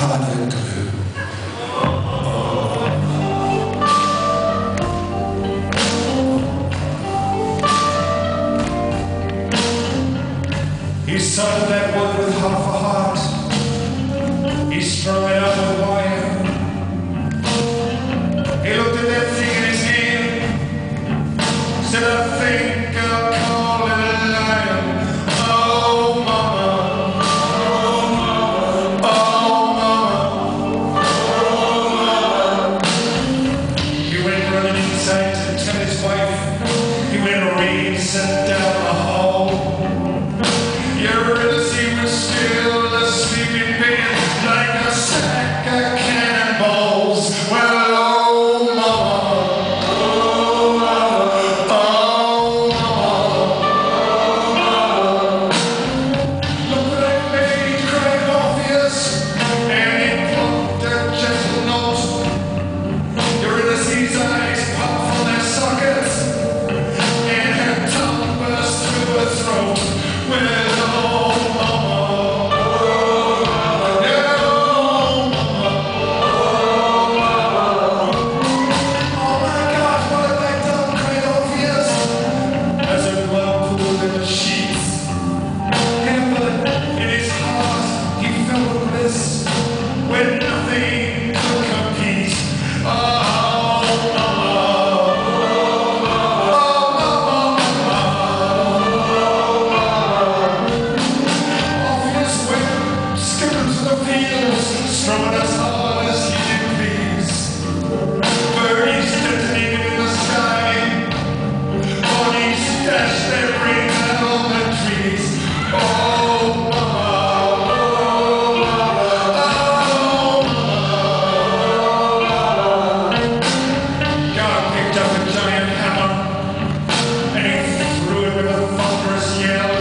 He sung that when down the hall. something. Yeah.